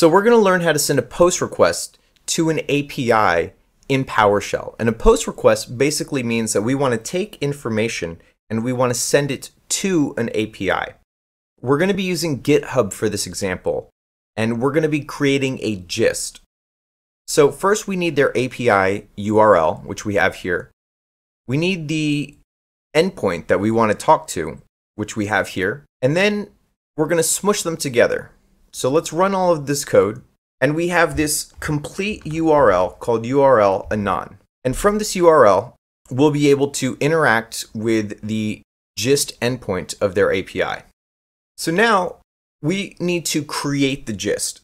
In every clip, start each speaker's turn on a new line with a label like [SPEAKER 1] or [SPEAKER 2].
[SPEAKER 1] So we're going to learn how to send a post request to an API in PowerShell. And a post request basically means that we want to take information and we want to send it to an API. We're going to be using GitHub for this example, and we're going to be creating a gist. So first we need their API URL, which we have here. We need the endpoint that we want to talk to, which we have here. And then we're going to smush them together. So let's run all of this code. And we have this complete URL called URL anon. And from this URL, we'll be able to interact with the gist endpoint of their API. So now we need to create the gist.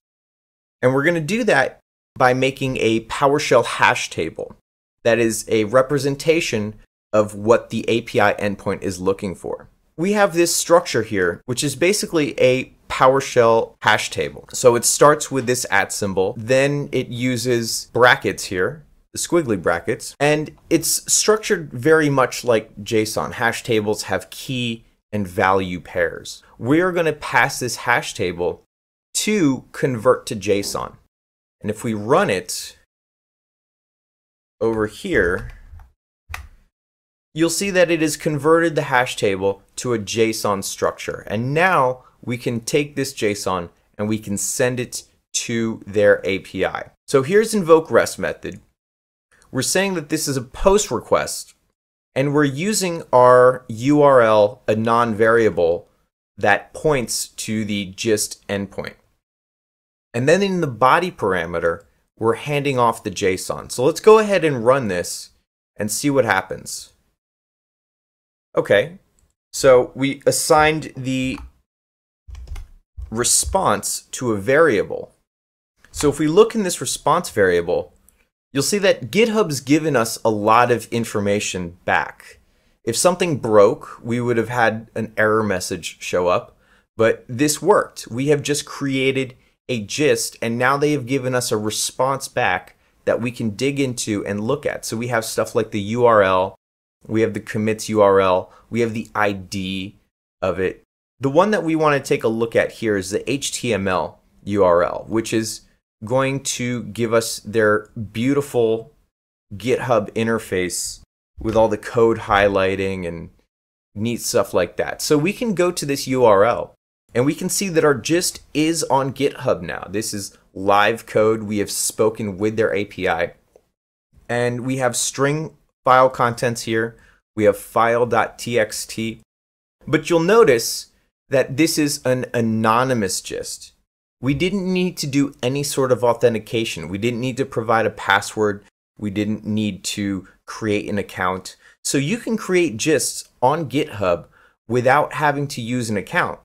[SPEAKER 1] And we're going to do that by making a PowerShell hash table that is a representation of what the API endpoint is looking for. We have this structure here, which is basically a PowerShell hash table. So it starts with this at symbol, then it uses brackets here, the squiggly brackets, and it's structured very much like JSON. Hash tables have key and value pairs. We're going to pass this hash table to convert to JSON. And if we run it over here, you'll see that it has converted the hash table to a JSON structure. And now we can take this JSON and we can send it to their API. So here's invoke REST method. We're saying that this is a post request and we're using our URL, a non-variable that points to the gist endpoint. And then in the body parameter, we're handing off the JSON. So let's go ahead and run this and see what happens. Okay, so we assigned the response to a variable. So if we look in this response variable, you'll see that GitHub's given us a lot of information back. If something broke, we would have had an error message show up, but this worked. We have just created a gist and now they have given us a response back that we can dig into and look at. So we have stuff like the URL, we have the commits URL, we have the ID of it. The one that we want to take a look at here is the HTML URL, which is going to give us their beautiful GitHub interface with all the code highlighting and neat stuff like that. So we can go to this URL and we can see that our gist is on GitHub now. This is live code. We have spoken with their API and we have string file contents here. We have file.txt. But you'll notice that this is an anonymous gist. We didn't need to do any sort of authentication. We didn't need to provide a password. We didn't need to create an account. So you can create gists on GitHub without having to use an account.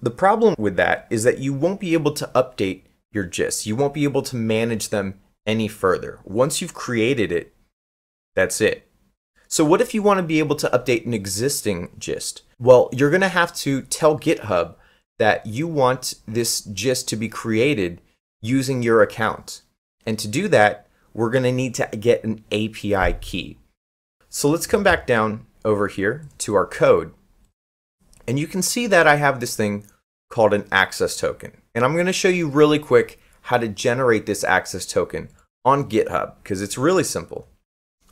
[SPEAKER 1] The problem with that is that you won't be able to update your gists. You won't be able to manage them any further. Once you've created it, that's it. So what if you want to be able to update an existing gist? Well, you're going to have to tell GitHub that you want this gist to be created using your account. And to do that, we're going to need to get an API key. So let's come back down over here to our code. And you can see that I have this thing called an access token. And I'm going to show you really quick how to generate this access token on GitHub because it's really simple.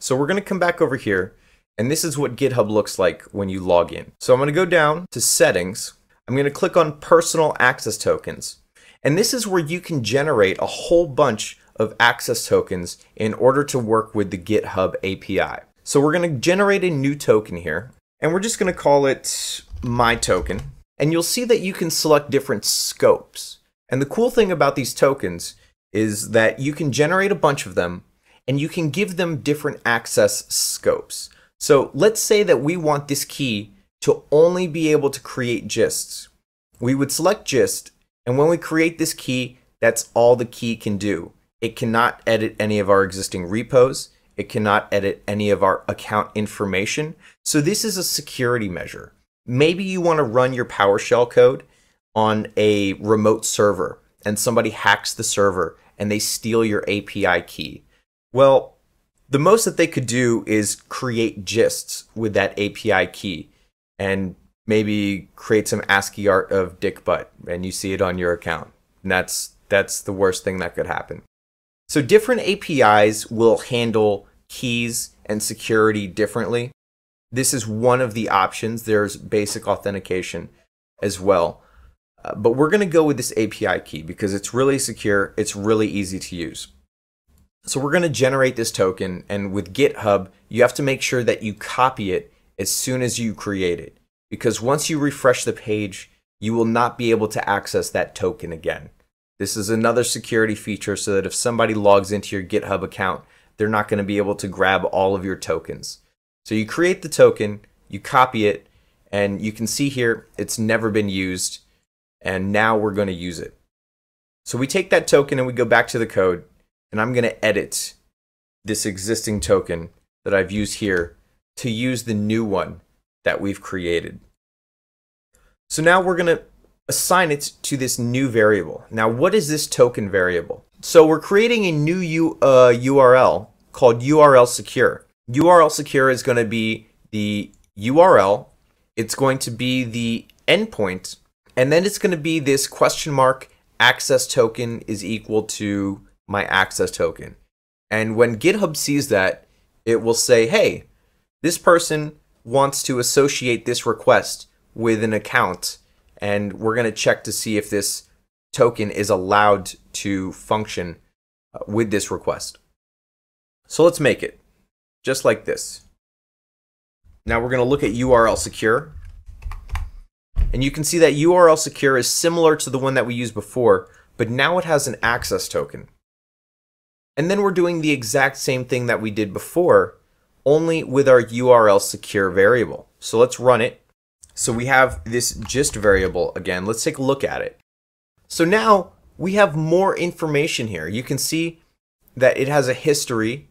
[SPEAKER 1] So we're going to come back over here and this is what GitHub looks like when you log in. So I'm going to go down to settings. I'm going to click on personal access tokens. And this is where you can generate a whole bunch of access tokens in order to work with the GitHub API. So we're going to generate a new token here and we're just going to call it my token. And you'll see that you can select different scopes. And the cool thing about these tokens is that you can generate a bunch of them and you can give them different access scopes. So let's say that we want this key to only be able to create gists. We would select gist, and when we create this key, that's all the key can do. It cannot edit any of our existing repos. It cannot edit any of our account information. So this is a security measure. Maybe you want to run your PowerShell code on a remote server and somebody hacks the server and they steal your API key. Well, the most that they could do is create gists with that API key and maybe create some ASCII art of dick butt and you see it on your account. And that's That's the worst thing that could happen. So different APIs will handle keys and security differently. This is one of the options. There's basic authentication as well. Uh, but we're going to go with this API key because it's really secure, it's really easy to use. So we're going to generate this token, and with GitHub, you have to make sure that you copy it as soon as you create it. Because once you refresh the page, you will not be able to access that token again. This is another security feature so that if somebody logs into your GitHub account, they're not going to be able to grab all of your tokens. So you create the token, you copy it, and you can see here it's never been used and now we're going to use it. So we take that token and we go back to the code and I'm going to edit this existing token that I've used here to use the new one that we've created. So now we're going to assign it to this new variable. Now what is this token variable? So we're creating a new U, uh, URL called URL secure. URL secure is going to be the URL. It's going to be the endpoint and then it's going to be this question mark access token is equal to my access token. And when GitHub sees that, it will say, hey, this person wants to associate this request with an account. And we're going to check to see if this token is allowed to function uh, with this request. So let's make it just like this. Now we're going to look at URL secure. And you can see that URL secure is similar to the one that we used before, but now it has an access token. And then we're doing the exact same thing that we did before, only with our URL secure variable. So let's run it. So we have this gist variable again. Let's take a look at it. So now we have more information here. You can see that it has a history.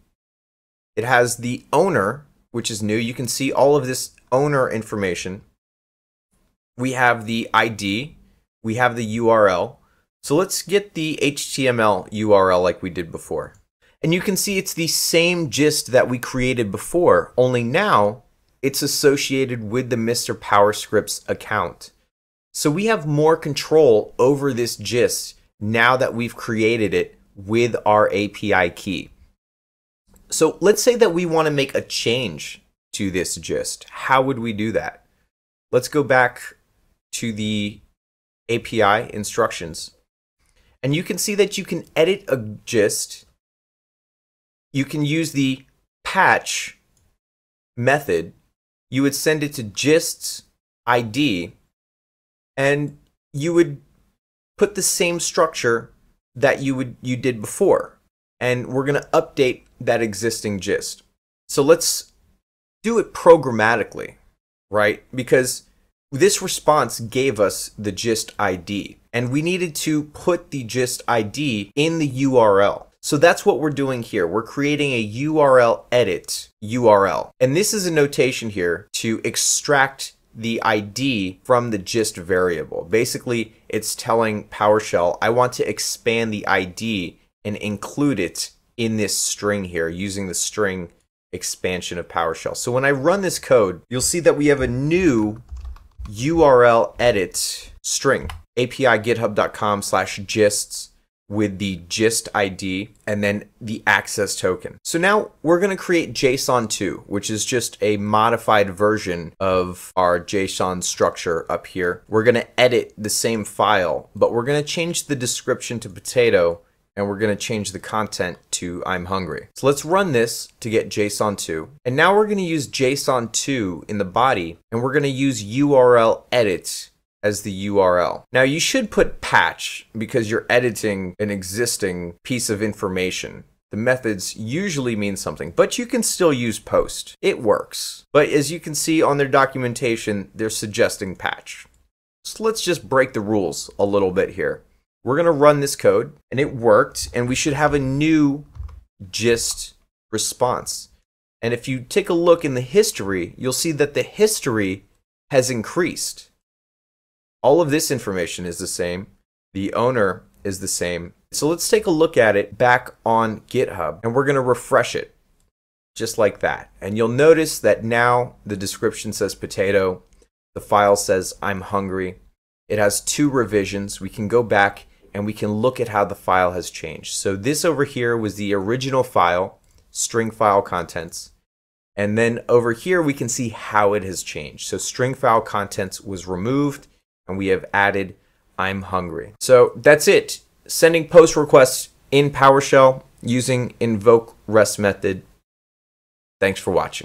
[SPEAKER 1] It has the owner, which is new. You can see all of this owner information we have the ID, we have the URL. So let's get the HTML URL like we did before. And you can see it's the same gist that we created before, only now it's associated with the Mr. PowerScripts account. So we have more control over this gist now that we've created it with our API key. So let's say that we want to make a change to this gist. How would we do that? Let's go back to the API instructions. And you can see that you can edit a gist. You can use the patch method. You would send it to gists ID and you would put the same structure that you would you did before. And we're going to update that existing gist. So let's do it programmatically, right? Because this response gave us the gist ID, and we needed to put the gist ID in the URL. So that's what we're doing here. We're creating a URL edit URL. And this is a notation here to extract the ID from the gist variable. Basically, it's telling PowerShell, I want to expand the ID and include it in this string here using the string expansion of PowerShell. So when I run this code, you'll see that we have a new URL edit string api github.com slash gists with the gist ID and then the access token. So now we're going to create JSON2, which is just a modified version of our JSON structure up here. We're going to edit the same file, but we're going to change the description to potato and we're going to change the content to I'm hungry. So let's run this to get JSON2. And now we're going to use JSON2 in the body and we're going to use URL edit as the URL. Now you should put patch because you're editing an existing piece of information. The methods usually mean something, but you can still use post. It works. But as you can see on their documentation, they're suggesting patch. So let's just break the rules a little bit here. We're going to run this code, and it worked, and we should have a new gist response. And if you take a look in the history, you'll see that the history has increased. All of this information is the same. The owner is the same. So let's take a look at it back on GitHub, and we're going to refresh it just like that. And you'll notice that now the description says potato. The file says I'm hungry. It has two revisions. We can go back and we can look at how the file has changed. So this over here was the original file, string file contents. And then over here, we can see how it has changed. So string file contents was removed and we have added I'm hungry. So that's it. Sending post requests in PowerShell using invoke REST method. Thanks for watching.